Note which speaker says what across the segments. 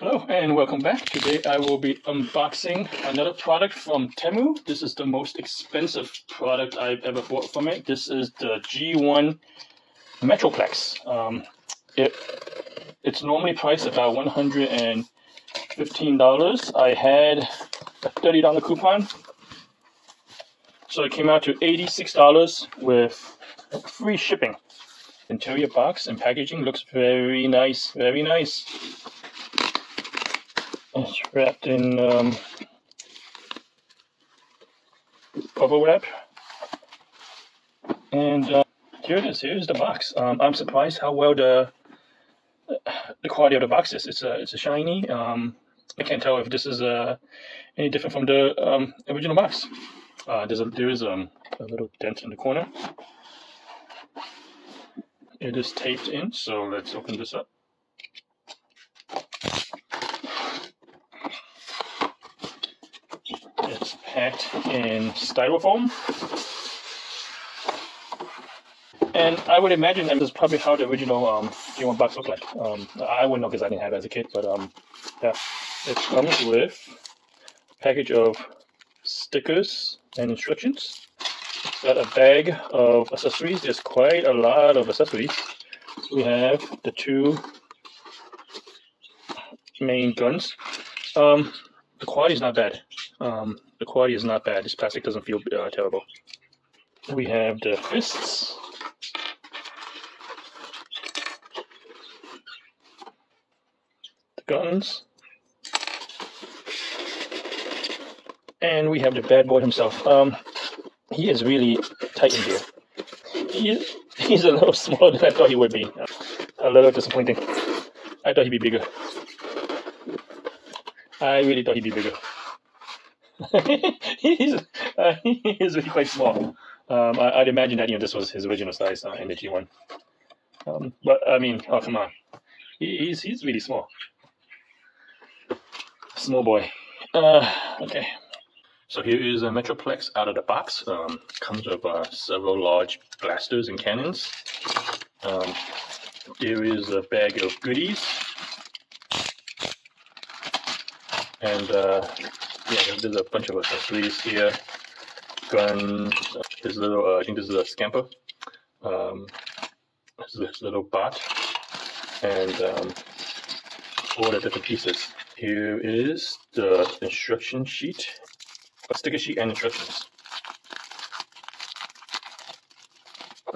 Speaker 1: Hello and welcome back. Today I will be unboxing another product from Temu. This is the most expensive product I've ever bought from it. This is the G1 Metroplex. Um, it, it's normally priced about $115. I had a $30 coupon. So it came out to $86 with free shipping. Interior box and packaging looks very nice, very nice. It's wrapped in um, bubble wrap. And uh, here it is. Here's the box. Um, I'm surprised how well the the quality of the box is. It's a it's a shiny. Um, I can't tell if this is uh, any different from the um, original box. Uh, there's a there is um, a little dent in the corner. It is taped in, so let's open this up. Packed in styrofoam. And I would imagine that is probably how the original um, G1 box looked like. Um, I wouldn't know because I didn't have it as a kid, but um, yeah, it comes with a package of stickers and instructions. It's got a bag of accessories. There's quite a lot of accessories. We have the two main guns. Um, the quality is not bad. Um, the quality is not bad. This plastic doesn't feel uh, terrible. We have the fists. The guns. And we have the bad boy himself. Um, he is really tight in here. He, he's a little smaller than I thought he would be. A little disappointing. I thought he'd be bigger. I really thought he'd be bigger. he's uh, really quite small. Um, I, would imagine that you know this was his original size uh, in the G1. Um, but I mean, oh come on, he, he's he's really small. Small boy. Uh, okay. So here is a Metroplex out of the box. Um, comes with uh, several large blasters and cannons. Um, there is a bag of goodies. And uh, yeah, there's a bunch of accessories here. Guns. This little, uh, I think this is a scamper. Um, this is this little bot, and um, all the different pieces. Here is the instruction sheet, a sticker sheet, and instructions.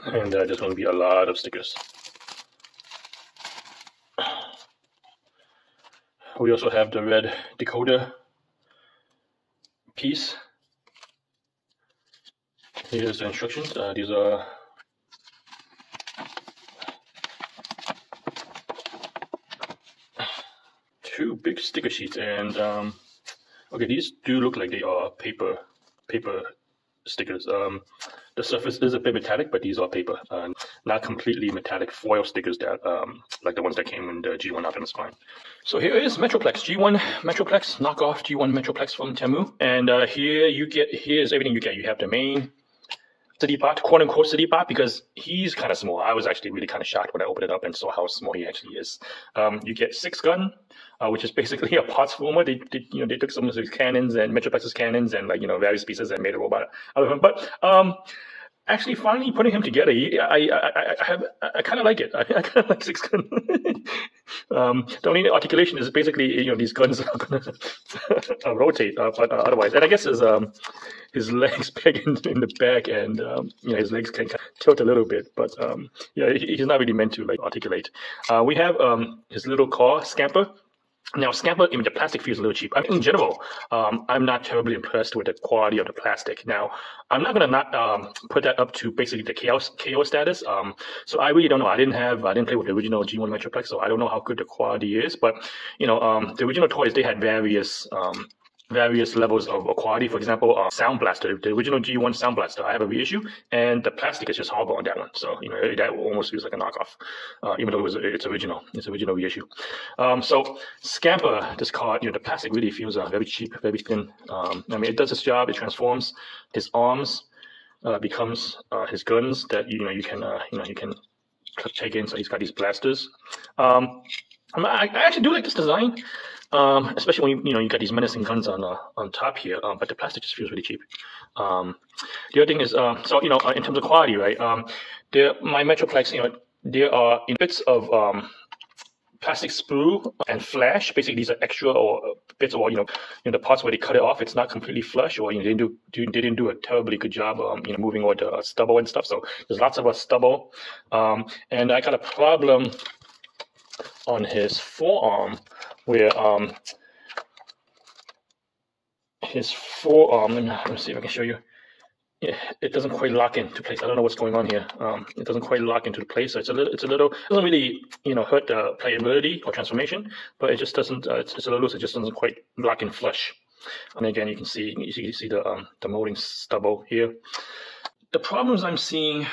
Speaker 1: And uh, there's going to be a lot of stickers. We also have the red decoder piece. Here's the instructions. Uh, these are two big sticker sheets, and um, okay, these do look like they are paper paper stickers. Um, the surface is a bit metallic, but these are paper, uh, not completely metallic foil stickers that um, like the ones that came in the G1 Optimus Prime. So here is Metroplex G1 Metroplex knockoff G1 Metroplex from Temu, and uh, here you get here's everything you get. You have the main city bot, quote unquote city bot, because he's kind of small. I was actually really kind of shocked when I opened it up and saw how small he actually is. Um, you get six gun, uh, which is basically a parts former. They, they, you know they took some of his cannons and Metroplex's cannons and like you know various pieces and made a robot out of him. But um, actually finally putting him together, I I, I have I kind of like it. I, I kind of like six gun. um, the only articulation is basically you know these guns are gonna rotate, uh, but uh, otherwise, and I guess his um his legs back in, in the back, and um, you know his legs can kind of tilt a little bit, but um yeah, he, he's not really meant to like articulate. Uh, we have um his little car scamper. Now, Scamper, I mean, the plastic feels a little cheap. I mean, in general, um, I'm not terribly impressed with the quality of the plastic. Now, I'm not gonna not um, put that up to basically the chaos KO status. Um, so I really don't know. I didn't have, I didn't play with the original G1 Metroplex, so I don't know how good the quality is. But you know, um, the original toys they had various um, various levels of quality. For example, uh, Sound Blaster, the original G1 Sound Blaster, I have a reissue, and the plastic is just horrible on that one. So you know that almost feels like a knockoff, uh, even though it was it's original. It's original reissue. Um, so Scamper, this card, you know, the plastic really feels uh, very cheap, very thin. Um, I mean, it does its job. It transforms his arms. Uh, becomes uh, his guns that you know you can uh, you know you can take in. So he's got these blasters. Um, I, I actually do like this design, um, especially when you, you know you got these menacing guns on uh, on top here. Um, but the plastic just feels really cheap. Um, the other thing is, uh, so you know, uh, in terms of quality, right? Um, there, my Metroplex, you know, there are bits of um, plastic sprue and flash. Basically, these are extra or bits or you know, in the parts where they cut it off, it's not completely flush, or you know, they didn't do they didn't do a terribly good job, um, you know, moving all the uh, stubble and stuff. So there's lots of uh, stubble, um, and I got a problem on his forearm where um his forearm. Let me, let me see if I can show you it doesn't quite lock into place. I don't know what's going on here. Um, it doesn't quite lock into place. So it's a little, it's a little, it doesn't really, you know, hurt the playability or transformation, but it just doesn't, uh, it's, it's, a little loose. It just doesn't quite lock in flush. And again, you can see, you see, you see the, um, the molding stubble here. The problems I'm seeing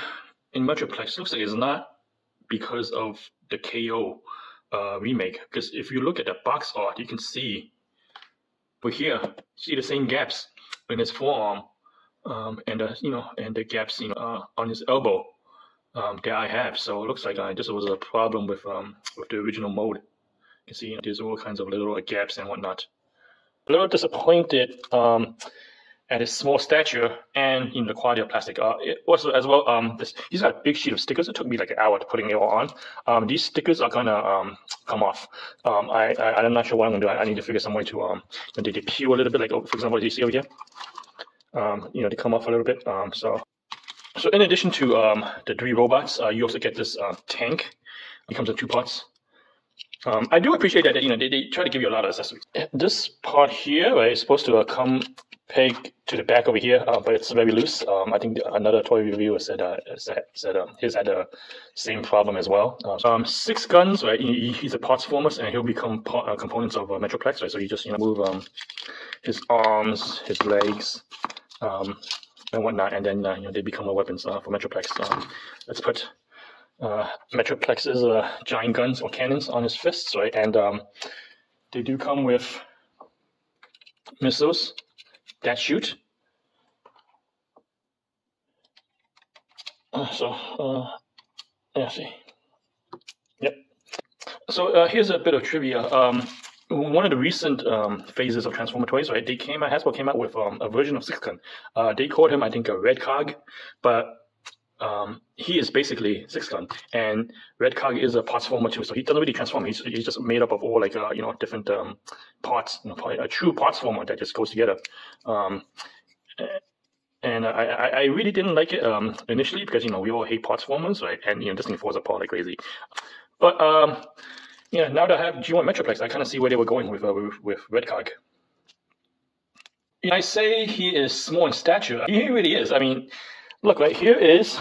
Speaker 1: in Metroplex looks like it's not because of the KO uh, remake. Because if you look at the box art, you can see, but here, see the same gaps in his forearm um, and uh, you know, and the gaps you know uh, on his elbow um, that I have. So it looks like uh, this was a problem with um, with the original mold. You can see you know, there's all kinds of little gaps and whatnot. A little disappointed um, at his small stature and in the quality of plastic. Uh, also as well, um, this, he's got a big sheet of stickers. It took me like an hour to putting it all on. Um, these stickers are gonna um, come off. Um, I, I am not sure what I'm gonna do. I, I, need to figure some way to um, they, they peel a little bit. Like oh, for example, as you see over here um, you know, to come off a little bit. Um, so, so in addition to um, the three robots, uh, you also get this uh, tank. It comes in two parts. Um, I do appreciate that, you know, they, they try to give you a lot of accessories. This part here, right, is supposed to uh, come peg to the back over here, uh, but it's very loose. Um, I think another toy reviewer said uh, said, said uh, his had the same problem as well. Uh, um, six guns, right? He, he's a parts former, and he'll become part, uh, components of uh, Metroplex, right? So you just you know move um, his arms, his legs, um, and whatnot, and then uh, you know they become weapons uh, for Metroplex. Um, let's put uh, Metroplex's uh, giant guns or cannons on his fists, right? And um, they do come with missiles that shoot. Uh, so, uh, yeah, see. Yep. So uh, here's a bit of trivia. Um, one of the recent um, phases of Transformer toys, right? They came out, Hasbro came out with um, a version of Six Gun. Uh, they called him, I think, a Red Cog, but um, he is basically Six Gun, and Red Cog is a parts former too, so he doesn't really transform. He's, he's just made up of all like uh, you know different um, parts, you know, a true parts former that just goes together. Um, and I, I really didn't like it um, initially because you know we all hate parts formers, right? And you know this thing falls apart like crazy. But um, yeah, now that I have G1 Metroplex, I kind of see where they were going with uh, with, with Redcog. I say he is small in stature. He really is. I mean, look, right here is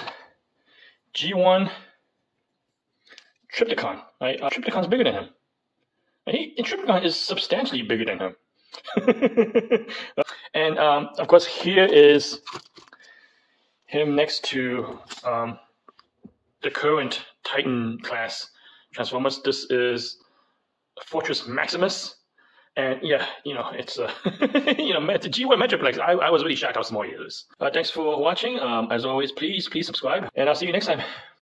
Speaker 1: G1 Trypticon. Right? Uh, Trypticon's bigger than him. He, Trypticon is substantially bigger than him. and um, of course, here is him next to um, the current Titan class Transformers. This is Fortress Maximus. And yeah, you know, it's uh, you know, the G1 Metroplex. I, I was really shocked how small it is. Uh, thanks for watching. Um, as always, please, please subscribe. And I'll see you next time.